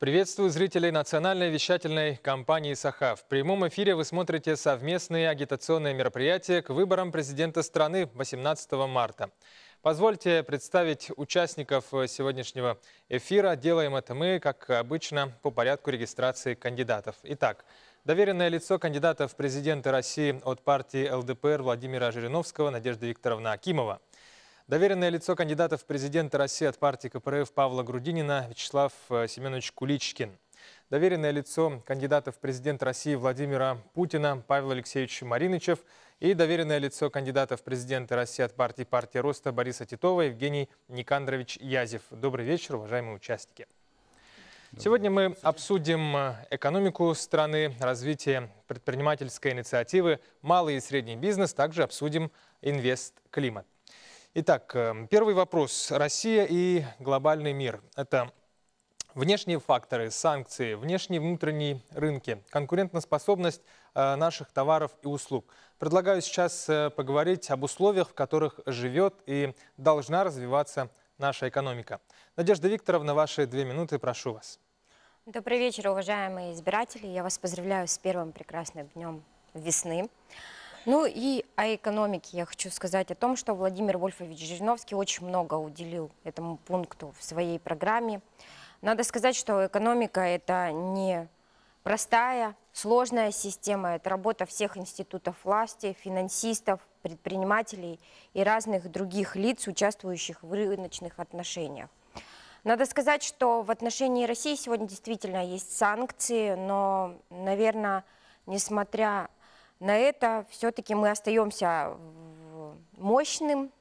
Приветствую зрителей национальной вещательной компании «Саха». В прямом эфире вы смотрите совместные агитационные мероприятия к выборам президента страны 18 марта. Позвольте представить участников сегодняшнего эфира. Делаем это мы, как обычно, по порядку регистрации кандидатов. Итак, доверенное лицо кандидата в президенты России от партии ЛДПР Владимира Жириновского Надежда Викторовна Акимова – Доверенное лицо кандидата в президенты России от партии КПРФ Павла Грудинина Вячеслав э, Семенович Куличкин. Доверенное лицо кандидата в президент России Владимира Путина Павел Алексеевич Маринычев и доверенное лицо кандидата в президенты России от партии «Партия роста» Бориса Титова Евгений Никандрович Язев. Добрый вечер, уважаемые участники. Сегодня мы обсудим э, экономику страны, развитие предпринимательской инициативы, малый и средний бизнес, также обсудим инвест-климат. Итак, эм, первый вопрос. Россия и глобальный мир. Это внешние факторы, санкции, внешние внутренние рынки, конкурентоспособность э, наших товаров и услуг. Предлагаю сейчас э, поговорить об условиях, в которых живет и должна развиваться наша экономика. Надежда Викторовна, ваши две минуты, прошу вас. Добрый вечер, уважаемые избиратели. Я вас поздравляю с первым прекрасным днем весны. Ну и о экономике я хочу сказать о том, что Владимир Вольфович Жириновский очень много уделил этому пункту в своей программе. Надо сказать, что экономика – это не простая, сложная система, это работа всех институтов власти, финансистов, предпринимателей и разных других лиц, участвующих в рыночных отношениях. Надо сказать, что в отношении России сегодня действительно есть санкции, но, наверное, несмотря на это все-таки мы остаемся мощным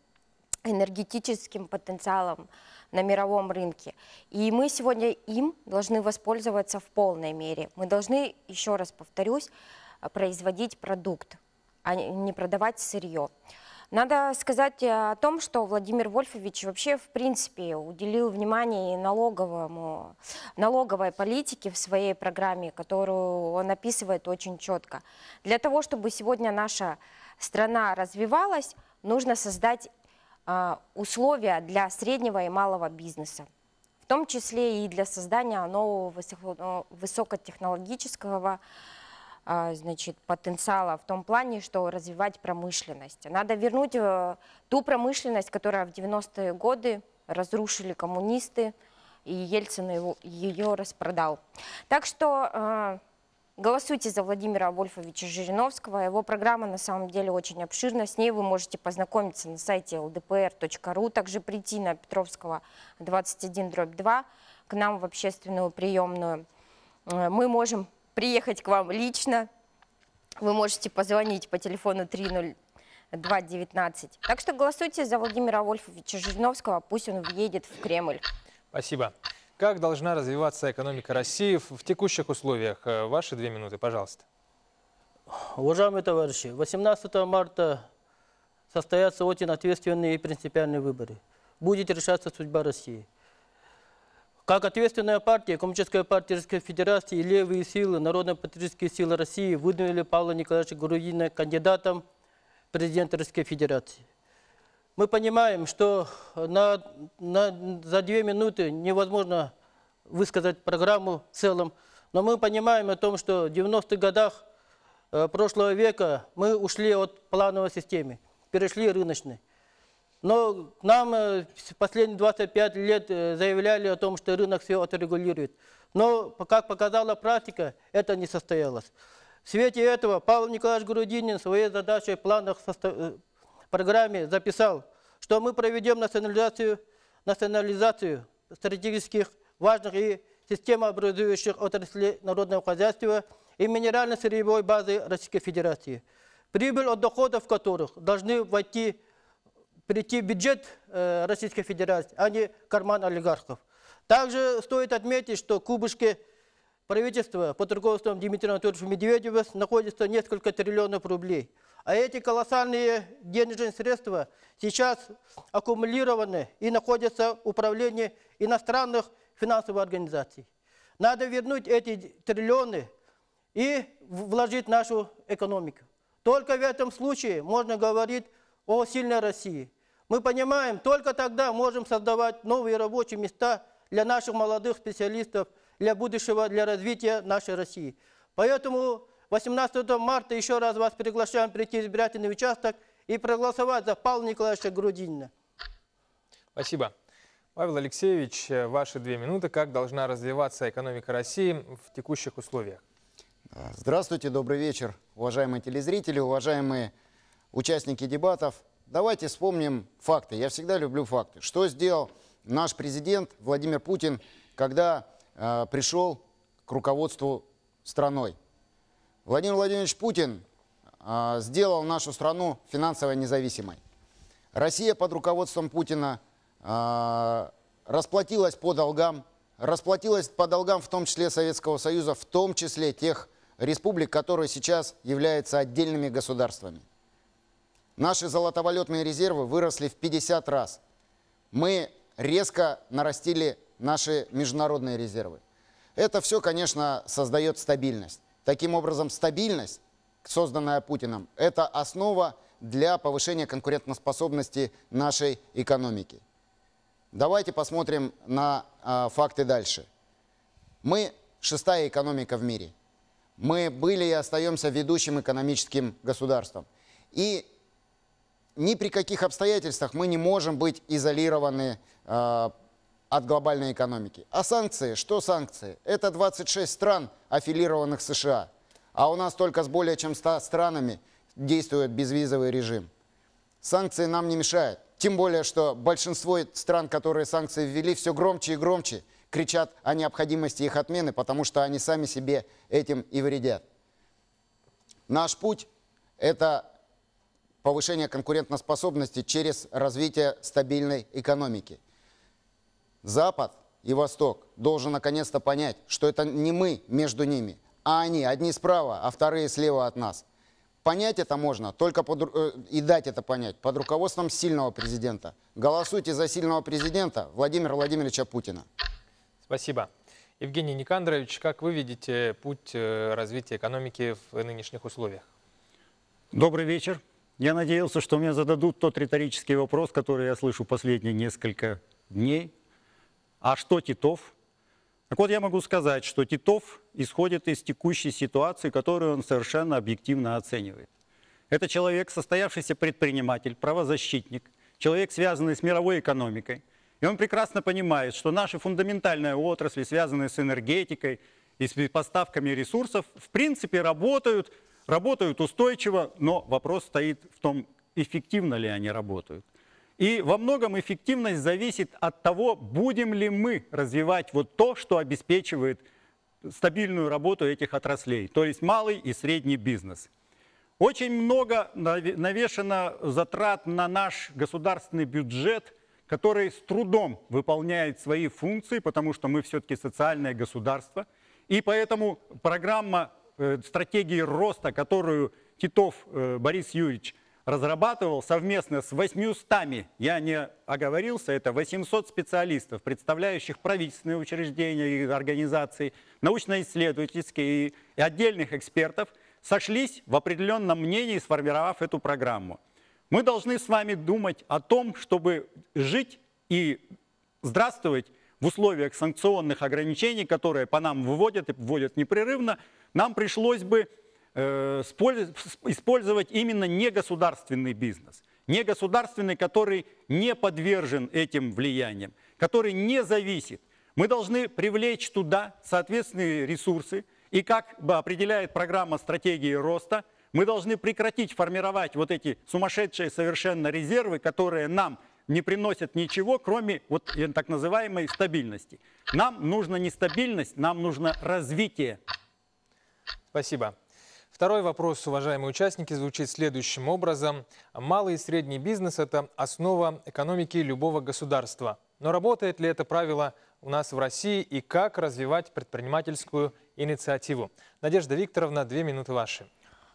энергетическим потенциалом на мировом рынке. И мы сегодня им должны воспользоваться в полной мере. Мы должны, еще раз повторюсь, производить продукт, а не продавать сырье. Надо сказать э, о том, что Владимир Вольфович вообще, в принципе, уделил внимание налоговому, налоговой политике в своей программе, которую он описывает очень четко. Для того, чтобы сегодня наша страна развивалась, нужно создать э, условия для среднего и малого бизнеса в том числе и для создания нового высокотехнологического а, значит, потенциала в том плане, что развивать промышленность. Надо вернуть э, ту промышленность, которая в 90-е годы разрушили коммунисты, и Ельцин ее распродал. Так что э, голосуйте за Владимира Вольфовича Жириновского. Его программа на самом деле очень обширна. С ней вы можете познакомиться на сайте ldpr.ru, также прийти на Петровского 21-2 к нам в общественную приемную. Э, мы можем приехать к вам лично. Вы можете позвонить по телефону 30219. Так что голосуйте за Владимира Вольфовича Жириновского, пусть он въедет в Кремль. Спасибо. Как должна развиваться экономика России в текущих условиях? Э, ваши две минуты, пожалуйста. Уважаемые товарищи, 18 марта состоятся очень ответственные и принципиальные выборы. Будет решаться судьба России. Как ответственная партия, Коммунистическая партия Российской Федерации и левые силы, Народно-патриотические силы России выдвинули Павла Николаевича Грудинина кандидатом президента Российской Федерации. Мы понимаем, что на, на, за две минуты невозможно высказать программу в целом, но мы понимаем о том, что в 90-х годах э, прошлого века мы ушли от плановой системы, перешли рыночной. Но нам э, последние 25 лет э, заявляли о том, что рынок все отрегулирует. Но, как показала практика, это не состоялось. В свете этого Павел Николаевич Грудинин своей задачей в планах э, программе записал, что мы проведем национализацию, национализацию стратегических важных и системообразующих отраслей народного хозяйства и минерально-сырьевой базы Российской Федерации, прибыль от доходов которых должны войти перейти в бюджет э, Российской Федерации, а не карман олигархов. Также стоит отметить, что кубышки правительства под руководством Дмитрия Анатольевича Медведева находится несколько триллионов рублей. А эти колоссальные денежные средства сейчас аккумулированы и находятся в управлении иностранных финансовых организаций. Надо вернуть эти триллионы и вложить в нашу экономику. Только в этом случае можно говорить о сильной России. Мы понимаем, только тогда можем создавать новые рабочие места для наших молодых специалистов для будущего, для развития нашей России. Поэтому 18 марта еще раз вас приглашаем прийти в избирательный участок и проголосовать за Павла Николаевича Грудинина. Спасибо. Павел Алексеевич, ваши две минуты. Как должна развиваться экономика России в текущих условиях? Здравствуйте, добрый вечер, уважаемые телезрители, уважаемые участники дебатов. Давайте вспомним факты. Я всегда люблю факты. Что сделал наш президент Владимир Путин, когда э, пришел к руководству страной? Владимир Владимирович Путин э, сделал нашу страну финансово независимой. Россия под руководством Путина э, расплатилась по долгам, расплатилась по долгам в том числе Советского Союза, в том числе тех республик, которые сейчас являются отдельными государствами. Наши золотовалютные резервы выросли в 50 раз. Мы резко нарастили наши международные резервы. Это все, конечно, создает стабильность. Таким образом, стабильность, созданная Путиным, это основа для повышения конкурентоспособности нашей экономики. Давайте посмотрим на а, факты дальше. Мы шестая экономика в мире. Мы были и остаемся ведущим экономическим государством. И ни при каких обстоятельствах мы не можем быть изолированы э, от глобальной экономики. А санкции? Что санкции? Это 26 стран, аффилированных США. А у нас только с более чем 100 странами действует безвизовый режим. Санкции нам не мешают. Тем более, что большинство стран, которые санкции ввели, все громче и громче кричат о необходимости их отмены, потому что они сами себе этим и вредят. Наш путь – это повышение конкурентоспособности через развитие стабильной экономики. Запад и Восток должен наконец-то понять, что это не мы между ними, а они, одни справа, а вторые слева от нас. Понять это можно только под, э, и дать это понять под руководством сильного президента. Голосуйте за сильного президента Владимира Владимировича Путина. Спасибо. Евгений Никандрович, как вы видите путь э, развития экономики в нынешних условиях? Добрый вечер. Я надеялся, что мне зададут тот риторический вопрос, который я слышу последние несколько дней. А что Титов? Так вот, я могу сказать, что Титов исходит из текущей ситуации, которую он совершенно объективно оценивает. Это человек, состоявшийся предприниматель, правозащитник, человек, связанный с мировой экономикой. И он прекрасно понимает, что наши фундаментальные отрасли, связанные с энергетикой и с поставками ресурсов, в принципе работают, работают устойчиво, но вопрос стоит в том, эффективно ли они работают. И во многом эффективность зависит от того, будем ли мы развивать вот то, что обеспечивает стабильную работу этих отраслей, то есть малый и средний бизнес. Очень много навешено затрат на наш государственный бюджет, который с трудом выполняет свои функции, потому что мы все-таки социальное государство. И поэтому программа стратегии роста, которую Титов э, Борис Юрьевич разрабатывал совместно с 800, я не оговорился, это 800 специалистов, представляющих правительственные учреждения и организации, научно-исследовательские и отдельных экспертов, сошлись в определенном мнении, сформировав эту программу. Мы должны с вами думать о том, чтобы жить и здравствовать в условиях санкционных ограничений, которые по нам выводят и вводят непрерывно, нам пришлось бы Э, использовать именно негосударственный бизнес. Негосударственный, который не подвержен этим влияниям, который не зависит. Мы должны привлечь туда соответственные ресурсы, и как бы определяет программа стратегии роста, мы должны прекратить формировать вот эти сумасшедшие совершенно резервы, которые нам не приносят ничего, кроме вот так называемой стабильности. Нам нужна не стабильность, нам нужно развитие. Спасибо. Второй вопрос, уважаемые участники, звучит следующим образом. Малый и средний бизнес – это основа экономики любого государства. Но работает ли это правило у нас в России и как развивать предпринимательскую инициативу? Надежда Викторовна, две минуты ваши.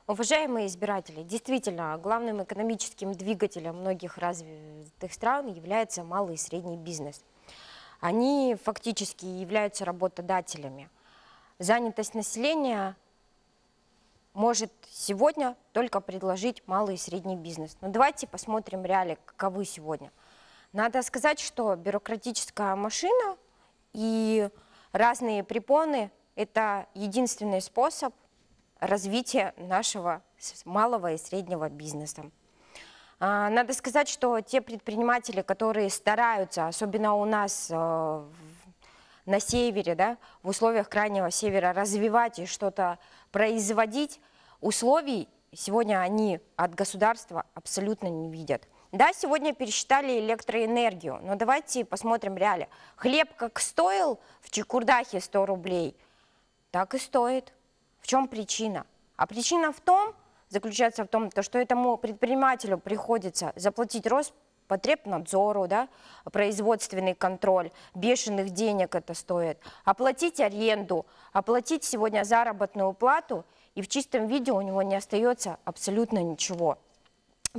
Уважаемые избиратели, действительно, главным экономическим двигателем многих развитых стран является малый и средний бизнес. Они фактически являются работодателями. Занятость населения может сегодня только предложить малый и средний бизнес. Но давайте посмотрим реалии, каковы сегодня. Надо сказать, что бюрократическая машина и разные препоны – это единственный способ развития нашего малого и среднего бизнеса. А, Надо сказать, что те предприниматели, которые стараются, особенно у нас э, в- на севере, да, в условиях крайнего севера, развивать и что-то производить, условий сегодня они от государства абсолютно не видят. Да, сегодня пересчитали электроэнергию, но давайте посмотрим реалии. Хлеб как стоил в Чекурдахе 100 рублей, так и стоит. В чем причина? А причина в том, заключается в том, то, что этому предпринимателю приходится заплатить Роспотребнадзору, да, производственный контроль, бешеных денег это стоит, оплатить аренду, оплатить сегодня заработную плату, и в чистом виде у него не остается абсолютно ничего.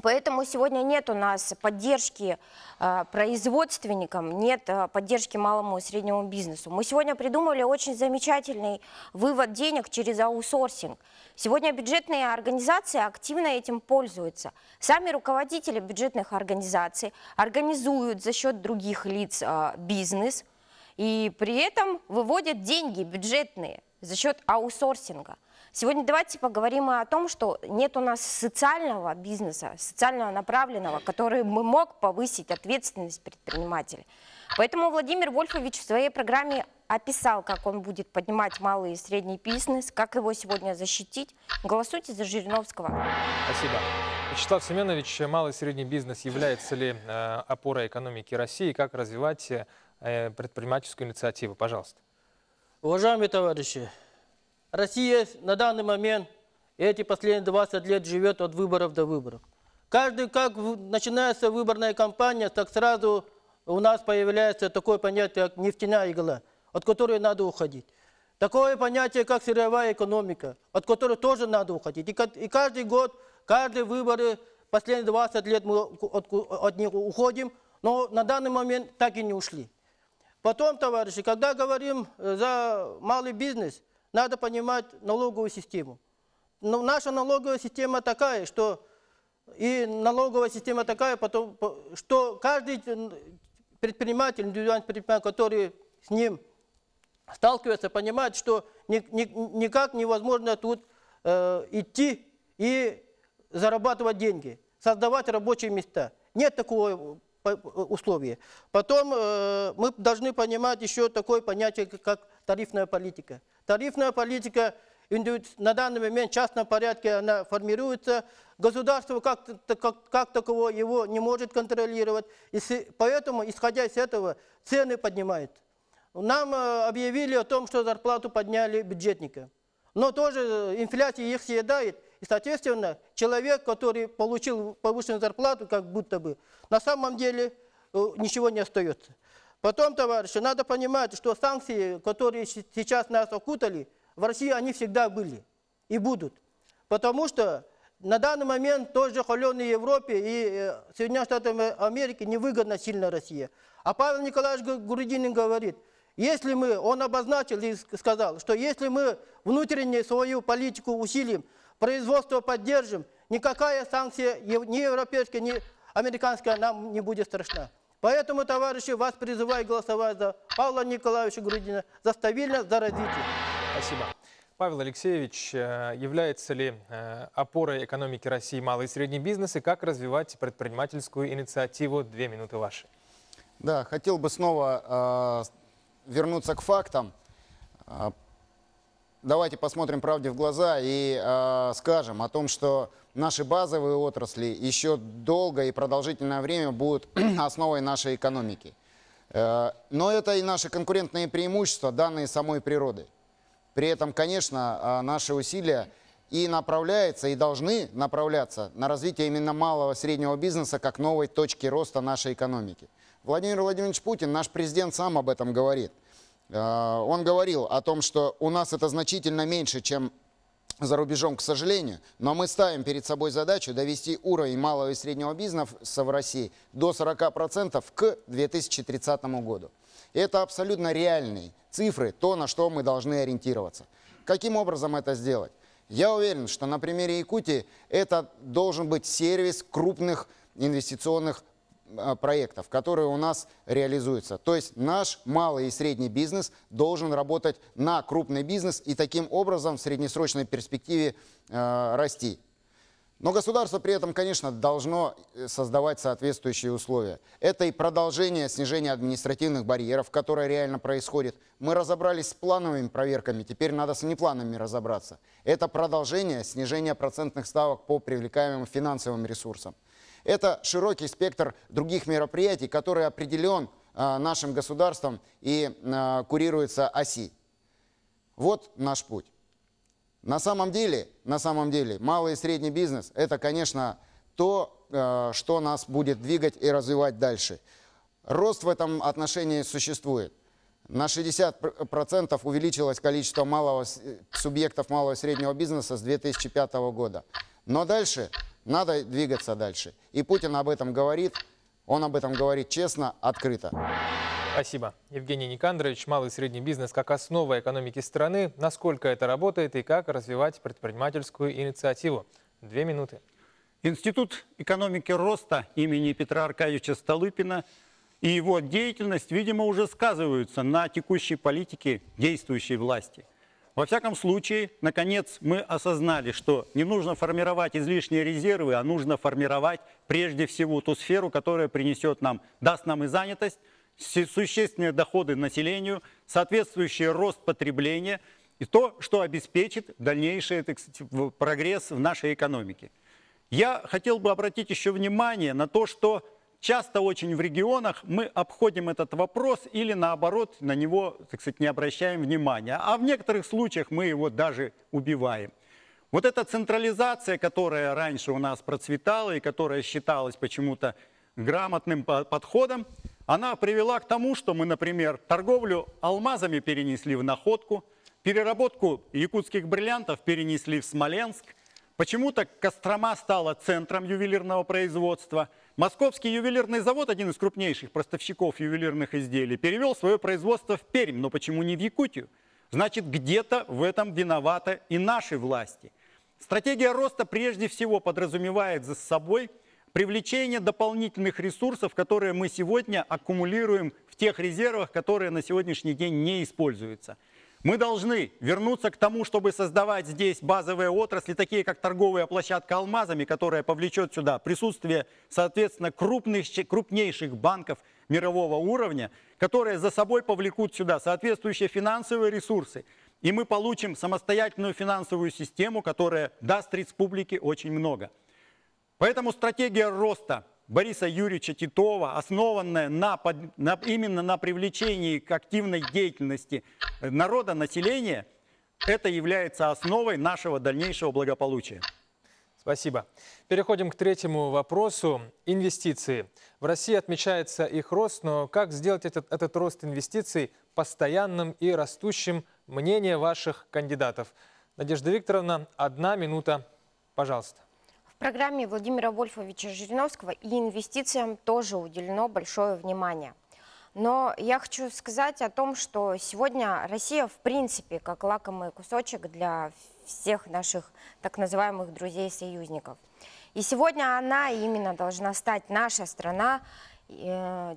Поэтому сегодня нет у нас поддержки э, производственникам, нет э, поддержки малому и среднему бизнесу. Мы сегодня придумали очень замечательный вывод денег через аутсорсинг. Сегодня бюджетные организации активно этим пользуются. Сами руководители бюджетных организаций организуют за счет других лиц э, бизнес и при этом выводят деньги бюджетные за счет аутсорсинга. Сегодня давайте поговорим о том, что нет у нас социального бизнеса, социального направленного, который бы мог повысить ответственность предпринимателя. Поэтому Владимир Вольфович в своей программе описал, как он будет поднимать малый и средний бизнес, как его сегодня защитить. Голосуйте за Жириновского. Спасибо. Вячеслав Семенович, малый и средний бизнес является ли э, опорой экономики России? Как развивать э, предпринимательскую инициативу? Пожалуйста. Уважаемые товарищи, Россия на данный момент эти последние 20 лет живет от выборов до выборов. Каждый, как начинается выборная кампания, так сразу у нас появляется такое понятие, как нефтяная игла, от которой надо уходить. Такое понятие, как сырьевая экономика, от которой тоже надо уходить. И каждый год, каждые выборы, последние 20 лет мы от, от них уходим, но на данный момент так и не ушли. Потом, товарищи, когда говорим э, за малый бизнес, надо понимать налоговую систему. Но наша налоговая система такая, что и налоговая система такая, потом, по- что каждый предприниматель, индивидуальный предприниматель, который с ним сталкивается, понимает, что ни- ни- никак невозможно тут э, идти и зарабатывать деньги, создавать рабочие места. Нет такого э, условия. Потом э, мы должны понимать еще такое понятие, как тарифная политика. Тарифная политика на данный момент в частном порядке она формируется. Государство как, как, как таково его не может контролировать. И поэтому, исходя из этого, цены поднимают. Нам э, объявили о том, что зарплату подняли бюджетникам. Но тоже э, инфляция их съедает. И, соответственно, человек, который получил повышенную зарплату, как будто бы, на самом деле э, ничего не остается. Потом, товарищи, надо понимать, что санкции, которые сейчас нас окутали, в России они всегда были и будут. Потому что на данный момент тоже холеной Европе и э, Соединенных Штатов Америки невыгодна сильно Россия. А Павел Николаевич Грудинин говорит, если мы, он обозначил и ск- сказал, что если мы внутреннюю свою политику усилим, производство поддержим, никакая санкция ни европейская, ни американская нам не будет страшна. Поэтому, товарищи, вас призываю голосовать за Павла Николаевича Грудина, за стабильность, за развитие. Спасибо. Павел Алексеевич, э, является ли э, опорой экономики России малый и средний бизнес и как развивать предпринимательскую инициативу? Две минуты ваши. Да, хотел бы снова э, вернуться к фактам. Давайте посмотрим правде в глаза и э, скажем о том, что наши базовые отрасли еще долго и продолжительное время будут основой нашей экономики. Э, но это и наши конкурентные преимущества, данные самой природой. При этом, конечно, а, наши усилия и направляются, и должны направляться на развитие именно малого и среднего бизнеса как новой точки роста нашей экономики. Владимир Владимирович Путин, наш президент, сам об этом говорит. Э, Он говорил о том, что у нас это значительно меньше, чем за рубежом, к сожалению, но мы ставим перед собой задачу довести уровень малого и среднего бизнеса в России до 40% к 2030 году. Это абсолютно реальные цифры, то, на что мы должны ориентироваться. Каким образом это сделать? Я уверен, что на примере Якутии это должен быть сервис крупных инвестиционных проектов, которые у нас реализуются. То есть наш малый и средний бизнес должен работать на крупный бизнес и таким образом в среднесрочной перспективе э, расти. Но государство при этом, конечно, должно э, создавать соответствующие условия. Это и продолжение снижения административных барьеров, которое реально происходит. Мы разобрались с плановыми проверками, теперь надо с неплановыми разобраться. Это продолжение снижения процентных ставок по привлекаемым финансовым ресурсам. Это широкий спектр других мероприятий, который определен э, нашим государством и э, курируется ОСИ. Вот наш путь. На самом деле, на самом деле, малый и средний бизнес – это, конечно, то, э, что нас будет двигать и развивать дальше. Рост в этом отношении существует. На 60% увеличилось количество малого, субъектов малого и среднего бизнеса с 2005 года. Но дальше надо двигаться дальше. И Путин об этом говорит, он об этом говорит честно, открыто. Спасибо. Евгений Никандрович, малый и средний бизнес как основа экономики страны. Насколько это работает и как развивать предпринимательскую инициативу? Две минуты. Институт экономики роста имени Петра Аркадьевича Столыпина и его деятельность, видимо, уже сказываются на текущей политике действующей власти. Во всяком случае, наконец, мы осознали, что не нужно формировать излишние резервы, а нужно формировать прежде всего ту сферу, которая принесет нам, даст нам и занятость, существенные доходы населению, соответствующий рост потребления и то, что обеспечит дальнейший так сказать, прогресс в нашей экономике. Я хотел бы обратить еще внимание на то, что часто очень в регионах мы обходим этот вопрос или наоборот на него, так сказать, не обращаем внимания, а в некоторых случаях мы его даже убиваем. Вот эта централизация, которая раньше у нас процветала и которая считалась почему-то грамотным подходом, она привела к тому, что мы, например, торговлю алмазами перенесли в Находку, переработку якутских бриллиантов перенесли в Смоленск, почему-то Кострома стала центром ювелирного производства, Московский ювелирный завод, один из крупнейших поставщиков ювелирных изделий, перевел свое производство в Пермь, но почему не в Якутию? Значит, где-то в этом виноваты и наши власти. Стратегия роста прежде всего подразумевает за собой – привлечение дополнительных ресурсов, которые мы сегодня аккумулируем в тех резервах, которые на сегодняшний день не используются. Мы должны вернуться к тому, чтобы создавать здесь базовые отрасли, такие как торговая площадка алмазами, которая повлечет сюда присутствие, соответственно, крупных, крупнейших банков мирового уровня, которые за собой повлекут сюда соответствующие финансовые ресурсы. И мы получим самостоятельную финансовую систему, которая даст республике очень много. Поэтому стратегия роста Бориса Юрьевича Титова, основанная на, на, именно на привлечении к активной деятельности народа, населения, это является основой нашего дальнейшего благополучия. Спасибо. Переходим к третьему вопросу. Инвестиции. В России отмечается их рост, но как сделать этот, этот рост инвестиций постоянным и растущим? Мнение ваших кандидатов. Надежда Викторовна, одна минута, пожалуйста. Программе Владимира Вольфовича Жириновского и инвестициям тоже уделено большое внимание. Но я хочу сказать о том, что сегодня Россия в принципе как лакомый кусочек для всех наших так называемых друзей-союзников. И сегодня она именно должна стать, наша страна, э,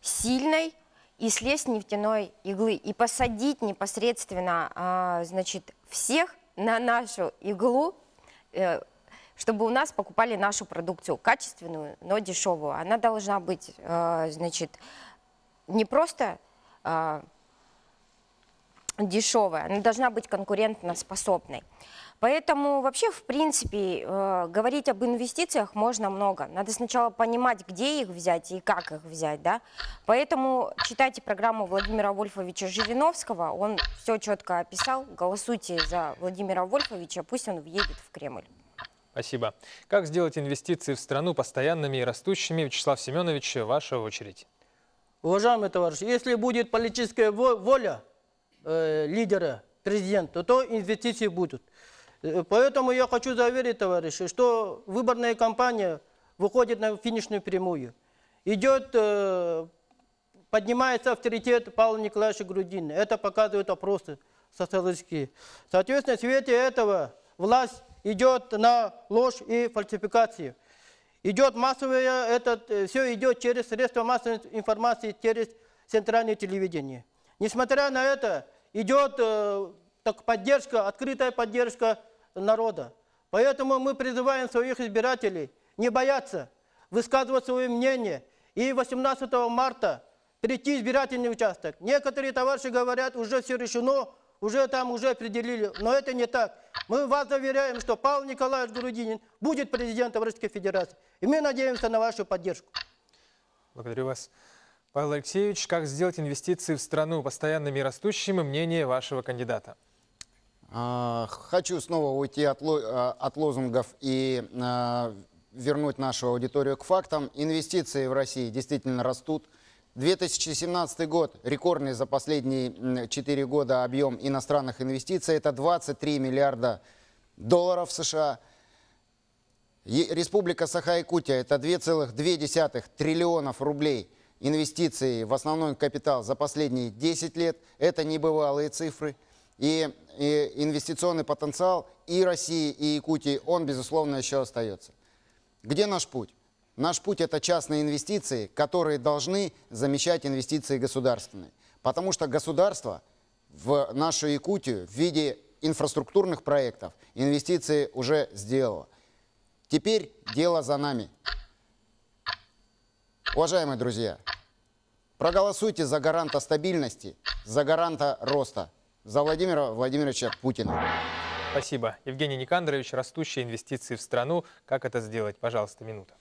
сильной и слезть нефтяной иглы и посадить непосредственно э, значит, всех на нашу иглу, э, чтобы у нас покупали нашу продукцию, качественную, но дешевую. Она должна быть, э, значит, не просто э, дешевая, она должна быть конкурентоспособной. Поэтому вообще, в принципе, э, говорить об инвестициях можно много. Надо сначала понимать, где их взять и как их взять. Да? Поэтому читайте программу Владимира Вольфовича Жириновского. Он все четко описал. Голосуйте за Владимира Вольфовича, пусть он въедет в Кремль. Спасибо. Как сделать инвестиции в страну постоянными и растущими? Вячеслав Семенович, ваша очередь. Уважаемый товарищ, если будет политическая воля э, лидера, президента, то инвестиции будут. Э, поэтому я хочу заверить, товарищи, что выборная кампания выходит на финишную прямую. Идет, э, поднимается авторитет Павла Николаевича Грудина. Это показывают опросы социологические. Соответственно, в свете этого власть идет на ложь и фальсификацию. Идет массовое, это все идет через средства массовой информации, через центральное телевидение. Несмотря на это, идет э, так, поддержка, открытая поддержка народа. Поэтому мы призываем своих избирателей не бояться, высказывать свое мнение. И 18 марта прийти в избирательный участок. Некоторые товарищи говорят, уже все решено, уже там уже определили. Но это не так. Мы вас заверяем, что Павел Николаевич Грудинин будет президентом Российской Федерации. И мы надеемся на вашу поддержку. Благодарю вас. Павел Алексеевич, как сделать инвестиции в страну постоянными и растущими? Мнение вашего кандидата. А, Хочу снова уйти от, а, от лозунгов и а, вернуть нашу аудиторию к фактам. Инвестиции в России действительно растут. 2017 год, рекордный за последние 4 года объем иностранных инвестиций, это 23 миллиарда долларов США. Республика Саха-Якутия – это 2,2 триллионов рублей инвестиций в основной капитал за последние 10 лет. Это небывалые цифры. И, и инвестиционный потенциал и России, и Якутии, он, безусловно, еще остается. Где наш путь? Наш путь – это частные инвестиции, которые должны замещать инвестиции государственные. Потому что государство в нашу Якутию в виде инфраструктурных проектов инвестиции уже сделало. Теперь дело за нами. Уважаемые друзья, проголосуйте за гаранта стабильности, за гаранта роста, за Владимира Владимировича Путина. Спасибо. Евгений Никандрович, растущие инвестиции в страну. Как это сделать? Пожалуйста, минута.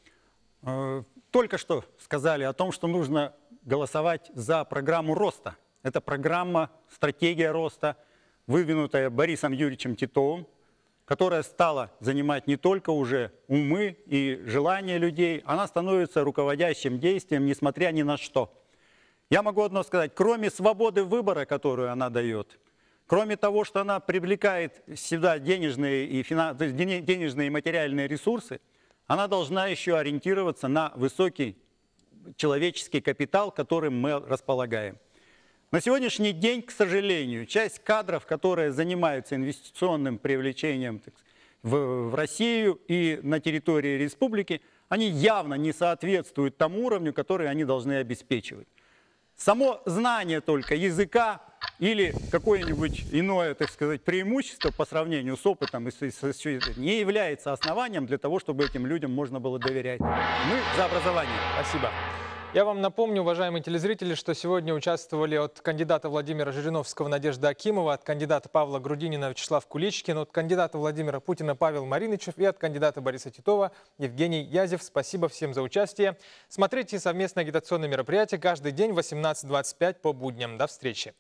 Э, Только что сказали о том, что нужно голосовать за программу роста. Это программа «Стратегия роста», выдвинутая Борисом Юрьевичем Титовым, которая стала занимать не только уже умы и желания людей, она становится руководящим действием, несмотря ни на что. Я могу одно сказать, кроме свободы выбора, которую она дает, кроме того, что она привлекает сюда денежные и, финан- то есть дени- денежные и материальные ресурсы, она должна еще ориентироваться на высокий человеческий капитал, которым мы располагаем. На сегодняшний день, к сожалению, часть кадров, которые занимаются инвестиционным привлечением в Россию и на территории республики, они явно не соответствуют тому уровню, который они должны обеспечивать. Само знание только языка или какое-нибудь иное, так сказать, преимущество по сравнению с опытом не является основанием для того, чтобы этим людям можно было доверять. Мы за образование. Спасибо. Я вам напомню, уважаемые телезрители, что сегодня участвовали от кандидата Владимира Жириновского Надежда Акимова, от кандидата Павла Грудинина Вячеслав Куличкин, от кандидата Владимира Путина Павел Маринычев и от кандидата Бориса Титова Евгений Язев. Спасибо всем за участие. Смотрите совместное агитационное мероприятие каждый день в 18.25 по будням. До встречи.